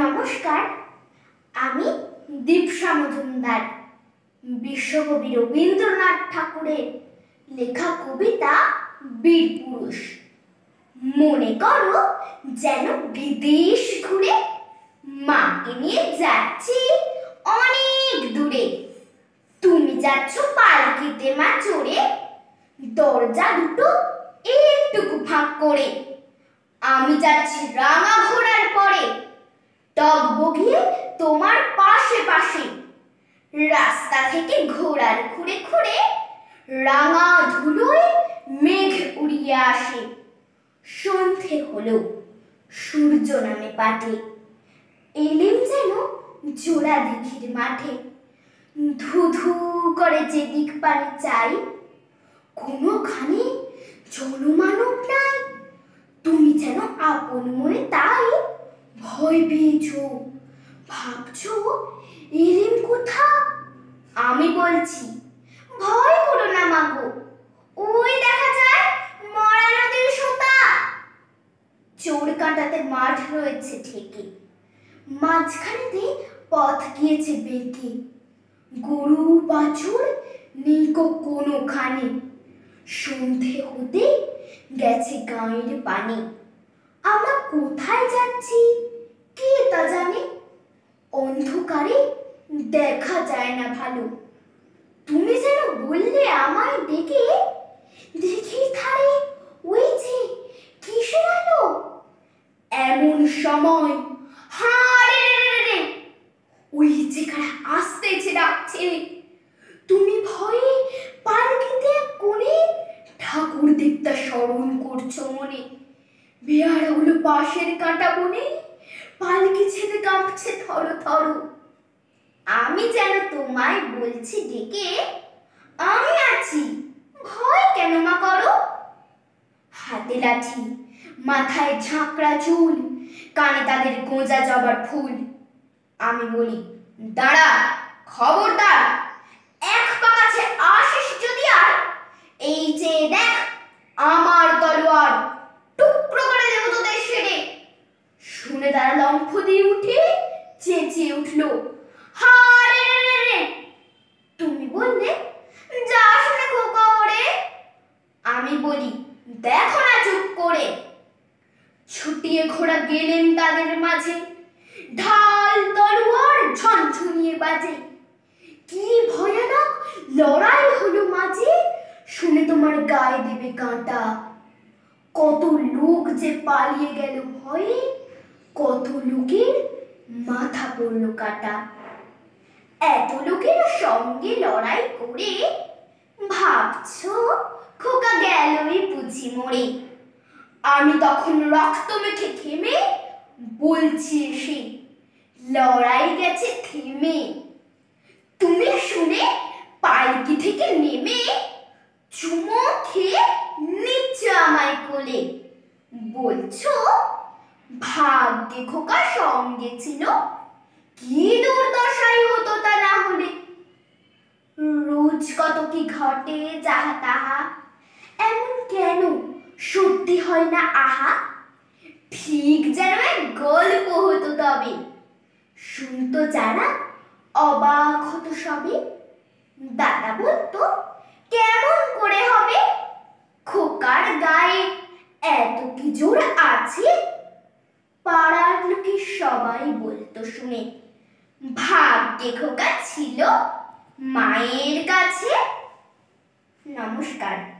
নমস্কার, আমি দীপসা মজুমদার, বিশ্বকবি রবীন্দ্রনাথ ঠাকুরের লেখা কবিতা বীর পুরুষ। মনে করো যেন বিদেশ ঘুরে মাকে নিয়ে যাচ্ছি অনেক দূরে। তুমি যাচ্ছ পালকিতে মা চড়ে, দরজা দুটো একটুকু ফাঁক করে। আমি যাচ্ছি রাঙা ঘোড়ার পরে টক বগিয়ে তোমার পাশে পাশে। রাস্তা থেকে ঘোড়ার খুঁড়ে খুঁড়ে রাঙা ধুলোয় মেঘ উড়িয়ে আসে। সন্ধে হলো, সূর্য নামে পাটে এলেম যেন জোড়া দিঘির মাঠে। ধু ধু করে যেদিক পানি চাই, কোনোখানে জনমানব নাই। তুমি যেন আপন মনে তাই ভয় পেয়েছ? ভাবছ এলেম কোথা? আমি বলছি, ভয় করো না মাগো। ওই দেখা যায় মরা নদীর সোতা। চোর কাঁটাতে মাঠ রয়েছে ঠিকই। মাঝখানেতে পথ গিয়েছে বেঁকে গরু, বাছুর নেই কোনোখানে। সন্ধে হতে গেছে গাঁয়ের পানি। আমরা কোথায় যাচ্ছি? কে তা জানে? অন্ধকারে দেখা যায় না ভালো। তুমি যেন বললে আমায় ডেকে, দেখি ধারে ওই যে কিসের আলো? এমন সময় হারে রে ওই যে কারা আসতেছে ডাকছে। তুমি ভয়ে পালকিতে কোণে ঠাকুর দেবতা স্মরণ করছ মনে। বেয়ারা পাশের কাঁটা বনে। পালকি ছেড়ে কাঁপছে থর থর। আমি যেন তোমায় বলছি ডেকে, আমি আছি। ভয় কেন মা করো? হাতে লাঠি, মাথায় ঝাঁকড়া চুল, কানে তাদের গোঁজা জবার ফুল। আমি বলি, দাঁড়া, খবরদার এক পা কাছে আসিস যদি আর এই যে দেখ আমার তলোয়ার টুকরো করে দেবো তোদের সেরে শুনে তারা লম্ফ দিয়ে উঠে চেঁচিয়ে উঠল তুমি বললে যাস না খোকা ওরে। আমি বলি, দেখো না চুপ করে। ছুটিয়ে ঘোড়া গেলেন তাদের মাঝে, ঢাল তলোয়ার ঝনঝনিয়ে বাজে। কি ভয়ানক লড়াই হলো মাঝে, শুনে তোমার গায়ে দেবে কাঁটা। কত লোক যে পালিয়ে গেল ভয়ে কত লোকের মাথা পড়ল কাটা। এত লোকের সঙ্গে লড়াই করে ভাবছ, খোকা গেলই বুঝি মরে। আমি তখন রক্ত মেখে থেমে বলছি এসে, লড়াই গেছে থেমে। তুমি শুনে পালকি থেকে নেমে ভাগ্যে সঙ্গে ছিল? কি দুর্দশাই হতো তা না হলে? রোজ কত কি ঘটে যাহা তাহা? এমন কেন সত্যি হয় না আহা? ঠিক যেন এক গল্প হতো তবে। শুনতো যারা অবাক হতো সবে। দাদা বলতো, কেমন করে হবে? খোকার গায়ে এত কি জোর আছে পাড়ার লোকে বলতো শুনে। ভাগ্যে খোকা ছিল মায়ের কাছে। নমস্কার।